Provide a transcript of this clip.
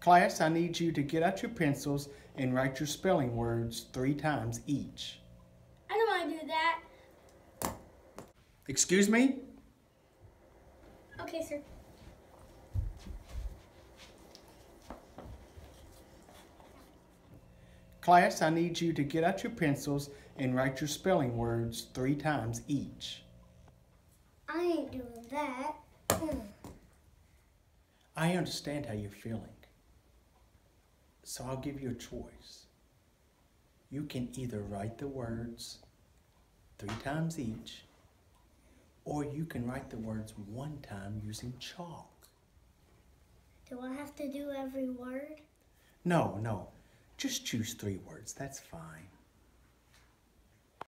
Class, I need you to get out your pencils and write your spelling words three times each. I don't want to do that. Excuse me? Okay, sir. Class, I need you to get out your pencils and write your spelling words three times each. I ain't doing that. Hmm. I understand how you're feeling. So I'll give you a choice. You can either write the words three times each, or you can write the words one time using chalk. Do I have to do every word? No, no, just choose three words. That's fine.